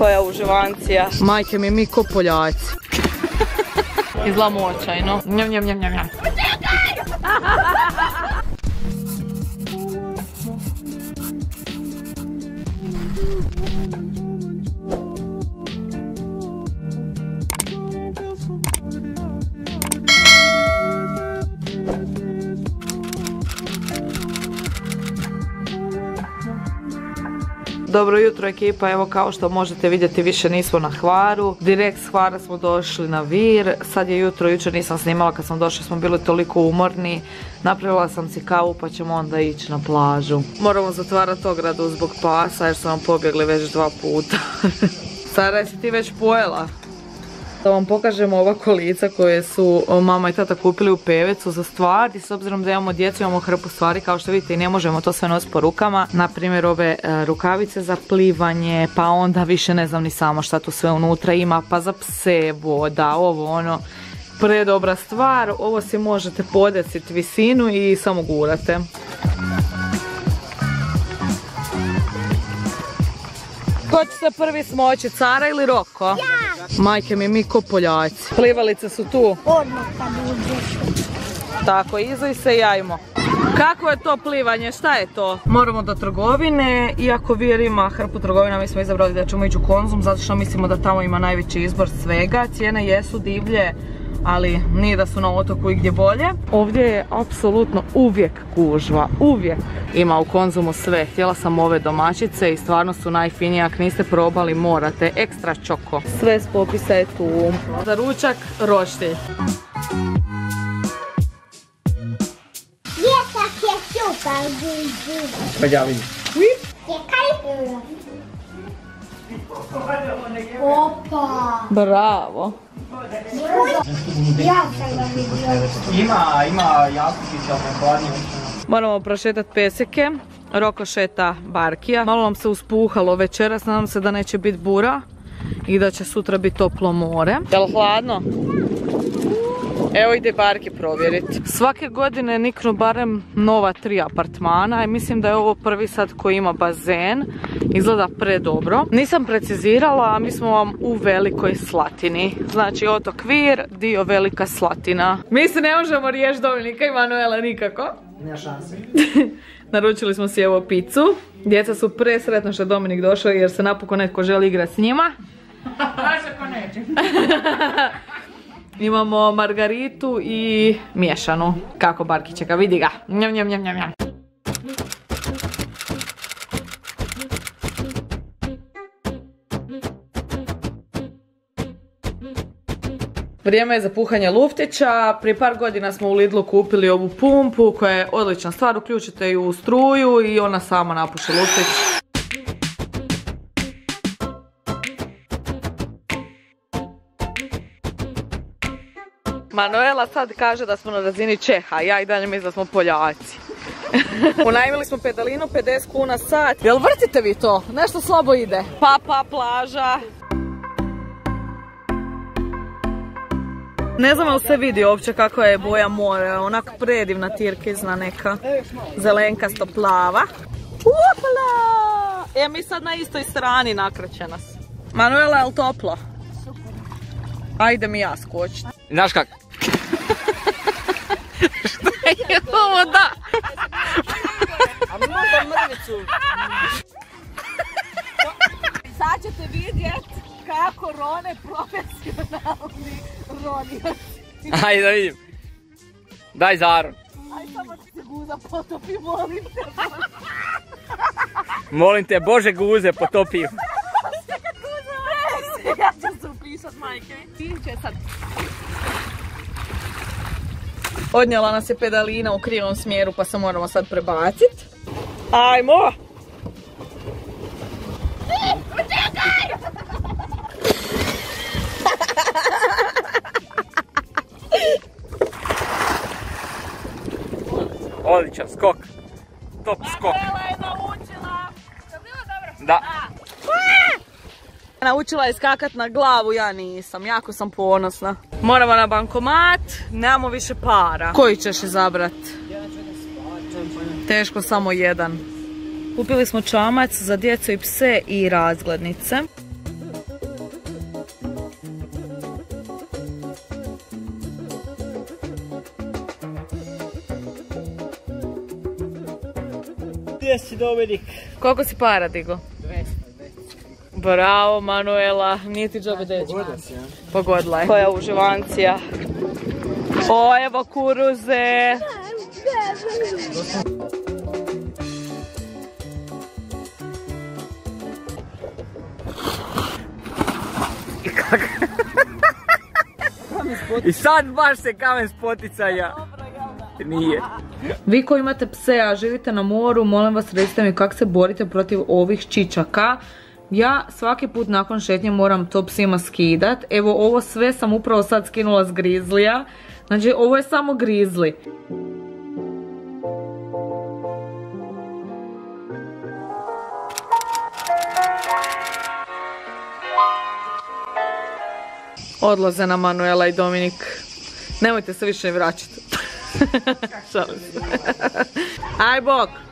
Koja uživancija. Majke mi mi ko Poljaci. Izgleda očajno. Njam, njam, njam, njam, njam. Dobro jutro ekipa, evo kao što možete vidjeti više nismo na Hvaru. Direkt s Hvara smo došli na Vir, sad je jutro, jučer nisam snimala kad smo došli, smo bili toliko umorni. Napravila sam si kavu pa ćemo onda ići na plažu. Moramo zatvarati ogradu zbog pasa jer su nam pobjegli već dva puta. Sara, jesi ti već pojela? Da vam pokažemo ova kolica koje su mama i tata kupili u pevecu za stvar i s obzirom da imamo djecu imamo hrpu stvari kao što vidite i ne možemo to sve nositi po rukama. Naprimjer ove e, rukavice za plivanje pa onda više ne znam ni samo šta tu sve unutra ima pa za pse voda ovo ono predobra stvar. Ovo si možete podesiti visinu i samo gurate. Ko će se prvi smoći, Cara ili Roko? Ja! Majke mi, mi ko Poljaci. Plivalice su tu. Odmah kad uđeš. Tako, se i ajmo. Kako je to plivanje? Šta je to? Moramo do trgovine, iako Vir ima hrpu trgovina, mi smo izabrali da ćemo ići u Konzum, zato što mislimo da tamo ima najveći izbor svega. Cijene jesu divlje, ali nije da su na otoku i gdje bolje. Ovdje je apsolutno uvijek gužva, uvijek ima u konzumu sve. Htjela sam ove domaćice i stvarno su najfinije, ako niste probali morate, ekstra čoko. Sve s popisa je tu. Za ručak roštilj. Pa ja vidim. Čekaj. Opa. Bravo. Ja sam ga vidio. Ima, ima jabučića, ali hladnije. Moramo prošetati peseke. Roko šeta Barkija. Malo nam se uspuhalo večeras, nadam se da neće biti bura i da će sutra biti toplo more. Jel hladno? Evo ide Barki provjeriti. Svake godine niknu barem nova tri apartmana i mislim da je ovo prvi sad koji ima bazen. Izgleda predobro. Nisam precizirala, a mi smo vam u Velikoj Slatini. Znači otok Vir, dio Velika Slatina. Mi se ne možemo riješiti Dominika i Manuela nikako. Nema šanse. Naručili smo si evo picu. Djeca su presretno što je Dominik došao jer se napokon netko želi igrati s njima. Imamo margaritu i miješanu. Kako Barki čeka, vidi ga. Njam, njam, njam, njam. Vrijeme je za puhanje luftića. Prije par godina smo u Lidlu kupili ovu pumpu koja je odlična stvar. Uključite ju u struju i ona sama napuše luftić. Manuela sad kaže da smo na razini Čeha, ja i dalje mislim da smo Poljaci. Unajmili smo pedalinu, 50 kuna sat. Jel vrtite vi to? Nešto slabo ide. Papa, plaža. Ne znam li se vidi uopće kako je boja mora, onako predivna tirkizna neka, zelenkasto plava. Upala! E, mi sad na istoj strani nakreće nas. Manuela, je li toplo? Ajde mi ja skočiti. Znaš kak? Je ovo da? A možda mrvicu. Sad ćete vidjet kako rone profesionalni ronioci. Ajde da vidim. Daj Zaron. Aj samo se guza potopi, molim te. Molim te, Bože guze potopiju. ja ću se upisat, majke. Ti će sad. Odnijela nas je pedalina u krivom smjeru pa se moramo sad prebacit. Ajmo! Odličan skok. Top skok. Naučila je skakat na glavu, ja nisam, jako sam ponosna. Moramo na bankomat, nemamo više para. Koji ćeš izabrat? Teško samo jedan. Kupili smo čamac za djecu i pse i razglednice. Gdje si Dominik? Koliko si para digo? 200. Bravo Manuela, nije ti džobe deći. Pogodila je. Koja uživancija. O, evo kuruze. I sad baš se kamen spoticaja. Nije. Vi koji imate pse, a živite na moru, molim vas recite mi kako se borite protiv ovih čičaka. Ja svaki put nakon šetnje moram to psima skidat. Evo ovo sve sam upravo sad skinula s grizlija. Znači ovo je samo grizli. Odlaze na Manuela i Dominik. Nemojte se više vraćati. Aj bok!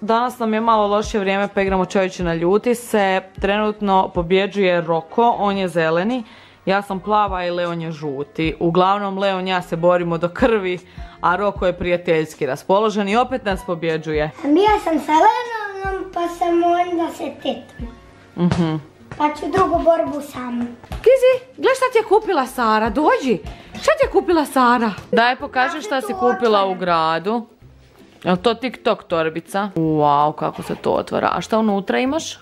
Danas nam je malo lošije vrijeme pa igramo čovječi ljuti se. Trenutno pobjeđuje Roko, on je zeleni. Ja sam plava i Leon je žuti. Uglavnom Leon i ja se borimo do krvi, a Roko je prijateljski raspoložen i opet nas pobjeđuje. Bio sam sa Lenonom, pa sam onda se tetom. Mhm. Pa ću drugu borbu sam. Kizi, gle šta ti je kupila Sara, dođi. Šta ti je kupila Sara? Daj pokaži šta si kupila u gradu. Jel to TikTok torbica? Wow, kako se to otvara. A šta unutra imaš?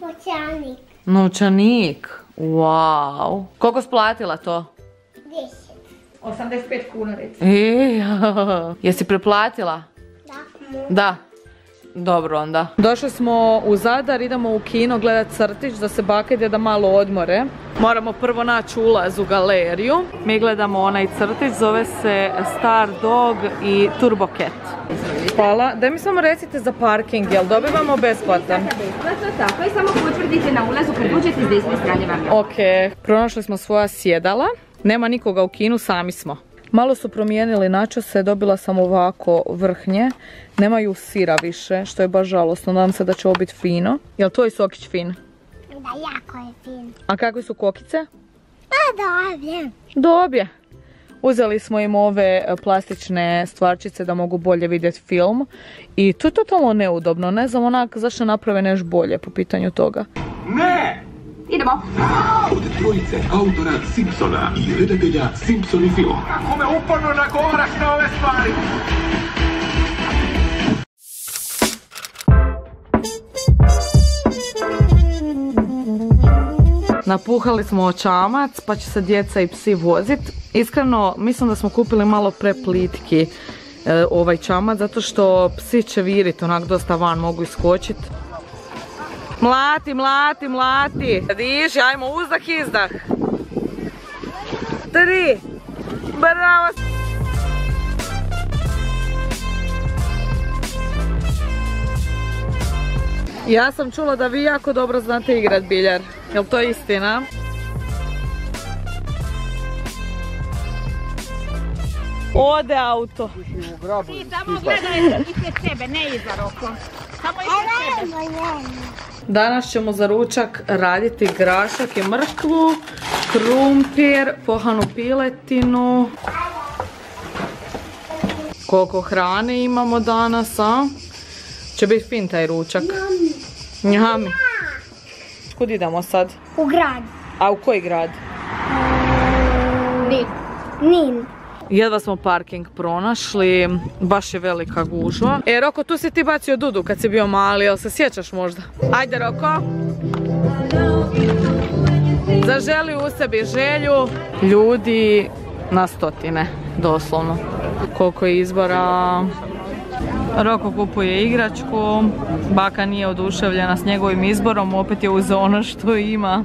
Moćanik. Novčanik. Wow. Koliko splatila to? 10. 85 kuna recimo. E, jesi preplatila? Da. Da. Dobro onda. Došli smo u Zadar, idemo u kino gledat crtić da se baka i djeda malo odmore. Moramo prvo naći ulaz u galeriju. Mi gledamo onaj crtić, zove se Star Dog i Turbo Cat. Hvala. Daj mi samo recite za parking, jel dobivamo besplatan? Besplatno tako i samo potvrdite na ulazu kad uđete s desne strane vam je. Ok, pronašli smo svoja sjedala. Nema nikoga u kinu, sami smo. Malo su promijenili načose, dobila sam ovako vrhnje. Nemaju sira više, što je baš žalosno. Nadam se da će ovo biti fino. Jel tvoj sokić fin? Da, jako je fin. A kakve su kokice? A, dobro. Dobje. Uzeli smo im ove plastične stvarčice da mogu bolje vidjeti film. I to je totalno neudobno. Ne znam onak zašto naprave neš bolje po pitanju toga. Idemo. od trojice autora Simpsona i redatelja Simpsoni film. Kako me uporno nagovaraš na ove stvari? Napuhali smo očamac pa će se djeca i psi vozit. Iskreno mislim da smo kupili malo preplitki e, ovaj čamac zato što psi će virit onak dosta van mogu iskočit. Mlati, mlati, mlati. Diži, ajmo uzdah, izdah. Tri. Bravo. Ja sam čula da vi jako dobro znate igrat biljar. Jel to istina? Ode auto. Ti samo gledaj ispred sebe, ne iza roko. Samo ispred sebe. Danas ćemo za ručak raditi grašak i mrkvu, krumpir, pohanu piletinu. Koliko hrane imamo danas, a? Će biti fin taj ručak. Njami. Kud idemo sad? U grad. A u koji grad? Nin. Jedva smo parking pronašli, baš je velika gužva. E, Roko, tu si ti bacio Dudu kad si bio mali, jel se sjećaš možda? Ajde, Roko. Zaželi u sebi želju. Ljudi na stotine, doslovno. Koliko je izbora. Roko kupuje igračku, baka nije oduševljena s njegovim izborom, opet je uzeo ono što ima.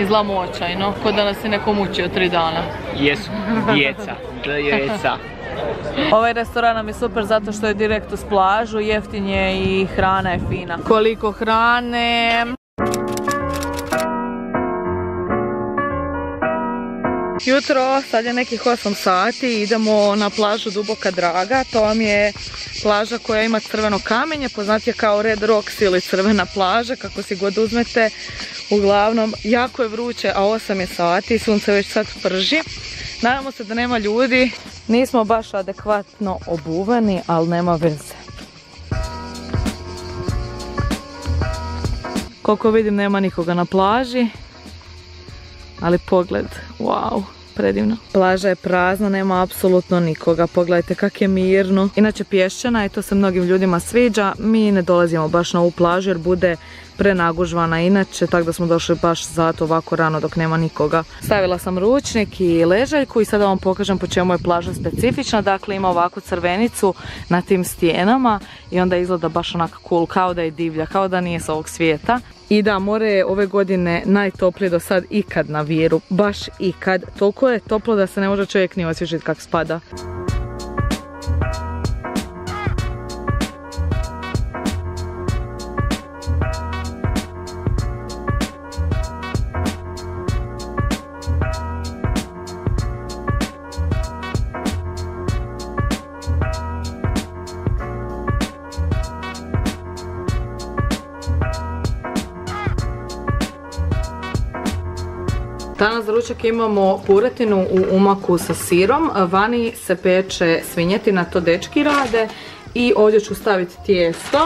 Izgleda očajno, ko da nas je neko mučio tri dana. Jesu, djeca, djeca. Ovaj restoran nam je super zato što je direkt uz plažu, jeftin je i hrana je fina. Koliko hrane... Jutro, sad je nekih 8 sati, idemo na plažu Duboka Draga. To vam je plaža koja ima crveno kamenje, poznat je kao Red Rocks ili crvena plaža, kako si god uzmete. Uglavnom, jako je vruće, a 8 je sati, sunce već sad prži. Nadamo se da nema ljudi. Nismo baš adekvatno obuveni, ali nema veze. Koliko vidim nema nikoga na plaži. Ali pogled, wow, predivno. Plaža je prazna, nema apsolutno nikoga. Pogledajte kak je mirno. Inače pješčana i to se mnogim ljudima sviđa. Mi ne dolazimo baš na ovu plažu jer bude prenagužvana inače, tako da smo došli baš zato ovako rano dok nema nikoga. Stavila sam ručnik i ležaljku i sada vam pokažem po čemu je plaža specifična. Dakle, ima ovakvu crvenicu na tim stijenama i onda izgleda baš onako cool, kao da je divlja, kao da nije s ovog svijeta. I da, more je ove godine najtoplije do sad ikad na Viru, baš ikad. Toliko je toplo da se ne može čovjek ni osvježiti kak spada. Ručak imamo puretinu u umaku sa sirom, vani se peče svinjetina, to dečki rade i ovdje ću staviti tijesto.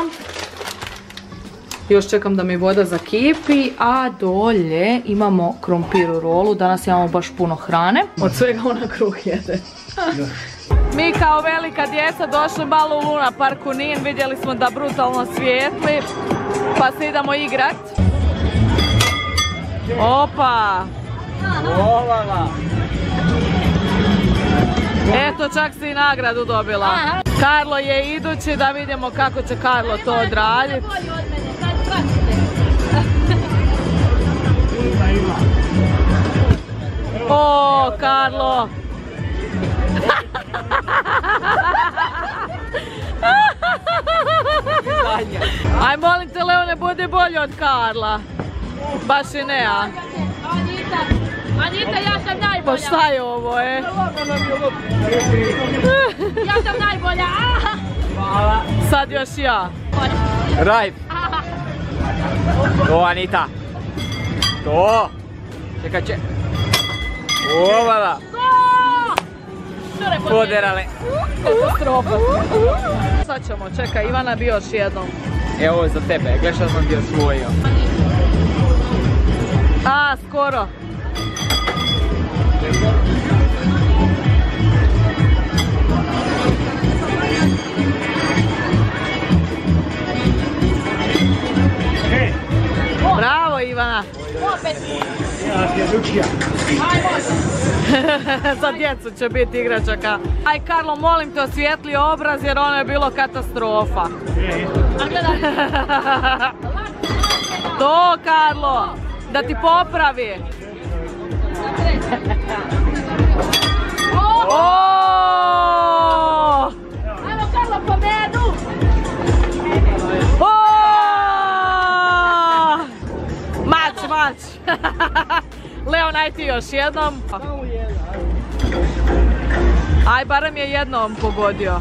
Još čekam da mi voda zakipi, a dolje imamo krompir u rolu, danas imamo baš puno hrane. Od svega ona kruh jede. Mi kao velika djeca došli malo u Luna Parku Nin, vidjeli smo da brutalno svijetli, pa se idemo igrat. Opa! Eto, čak si i nagradu dobila. Karlo je idući da vidimo kako će Karlo to odraditi. O, Karlo! Aj molim te Leone, budi bolji od Karla. Baš i ne, a? Anita, ja sam Pa najbolja. šta je ovo, e? Ja sam najbolja. Sad još ja. Rajb. To Anita. To. Čekaj, če. Ovala. Poderale. Katastrofa. Sad ćemo, čekaj, Ivana bi još jednom. Evo ovo je za tebe, gledaj šta sam ti osvojio. A, skoro. Za djecu će biti igračaka. Aj Karlo, molim te osvijetli obraz jer ono je bilo katastrofa. To Karlo, da ti popravi. O! Leo, naj ti još jednom. Aj, barem je jednom pogodio.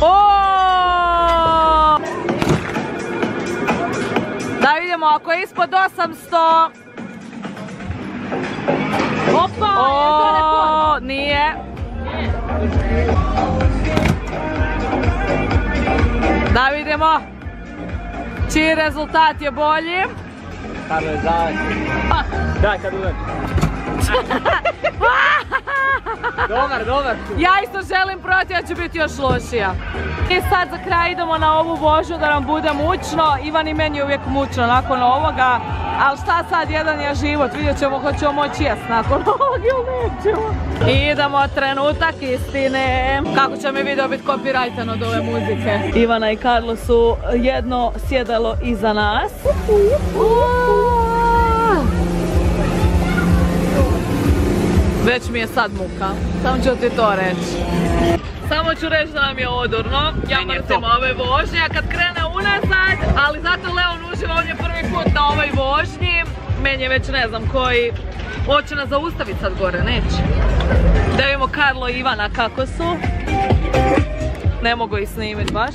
O! Da vidimo, ako je ispod 800... Opa, je to rekord. O, nije. Da vidimo. Čiji rezultat je bolji? Karlo. Daj. Dobar, dobar. Ja isto želim proći, ja ću biti još lošija. I sad za kraj idemo na ovu vožnju da nam bude mučno. Ivan i meni je uvijek mučno nakon ovoga. Ali šta sad, jedan je život, vidjet ćemo hoćemo moći jest nakon ovog ili nećemo. Idemo trenutak istine. Kako će mi video biti copyrighten od ove muzike? Ivana i Karlo su jedno sjedalo iza nas. Već mi je sad muka. Samo ću ti to reći. Samo ću reći da nam je odurno. Ja mrzim ove vožnje, a kad krene unazad, ali zato Leon uživa, on je prvi put na ovoj vožnji. Meni je već ne znam koji. Hoće nas zaustaviti sad gore, neće. Da vidimo Karlo i Ivana kako su. Ne mogu ih snimiti baš.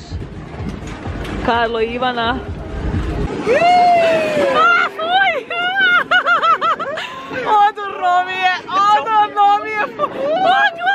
Karlo i Ivana. Ah! Odurno mi je, odurno mi je. O, glava!